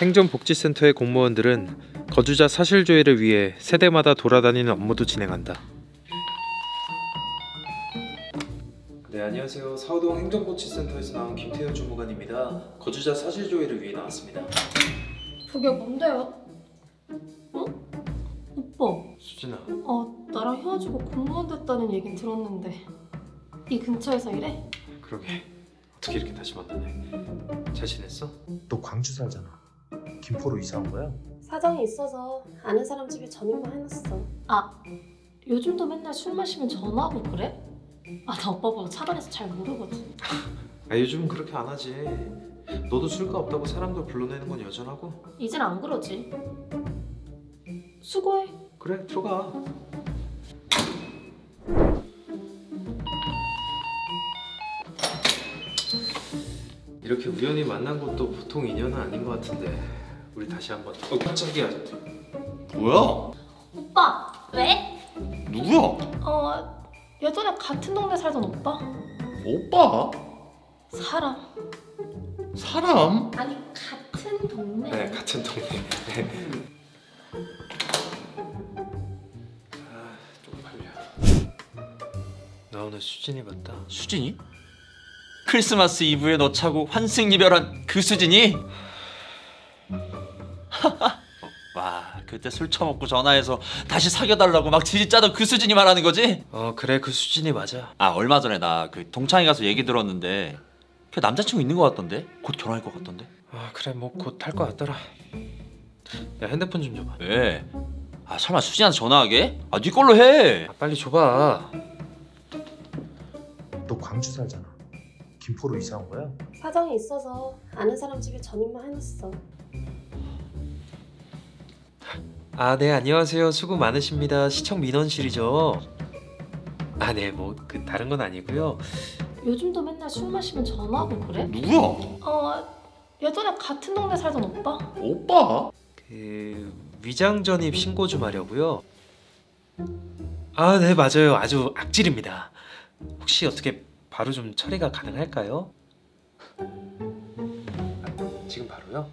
행정복지센터의 공무원들은 거주자 사실조회를 위해 세대마다 돌아다니는 업무도 진행한다. 네 안녕하세요. 사우동 행정복지센터에서 나온 김태현 주무관입니다. 거주자 사실조회를 위해 나왔습니다. 그게 뭔데요? 어? 오빠, 수진아, 어 나랑 헤어지고 공무원 됐다는 얘긴 들었는데 이 근처에서 일해? 그러게 어떻게 이렇게 다시 만나네. 잘 지냈어? 너 광주 살잖아. 김포로 이사 온 거야? 사정이 있어서 아는 사람 집에 전입만 해놨어. 아, 요즘도 맨날 술 마시면 전화하고 그래? 아, 나 오빠보다 차단해서 잘 모르거든. 아 요즘은 그렇게 안 하지. 너도 술가 없다고 사람들 불러내는 건 여전하고. 이젠 안 그러지. 수고해. 그래 들어가. 이렇게 우연히 만난 것도 보통 인연은 아닌 것 같은데 우리 다시 한번. 어 깜짝이야. 뭐야? 오빠, 왜? 누구야? 어, 예전에 같은 동네 살던 오빠? 오빠? 사람. 사람? 아니, 같은 동네. 네 같은 동네. 네. 아 쪽팔려. 나 오늘 수진이 봤다. 수진이? 크리스마스 이브에 너 차고 환승 이별한 그 수진이? 와 그때 술 처먹고 전화해서 다시 사귀어달라고 막 지지짜던 그 수진이 말하는 거지? 어 그래 그 수진이 맞아. 아 얼마 전에 나 그 동창회 가서 얘기 들었는데 걔 남자친구 있는 것 같던데? 곧 결혼할 것 같던데? 아 그래 뭐 곧할것 같더라. 야 핸드폰 좀 줘봐. 왜? 아 설마 수진한테 전화하게? 아네 걸로 해 아, 빨리 줘봐. 너 광주 살잖아. 김포로 이사 온 거야? 사정이 있어서 아는 사람 집에 전입만 해놨어. 아 네 안녕하세요 수고 많으십니다 시청 민원실이죠. 아 네 뭐 그 다른 건 아니고요. 요즘도 맨날 술 마시면 전화하고 그래? 누구야? 어, 예전에 같은 동네 살던 오빠? 오빠? 그 위장 전입 신고 좀 하려고요. 아 네 맞아요 아주 악질입니다. 혹시 어떻게 바로 좀 처리가 가능할까요? 아, 지금 바로요?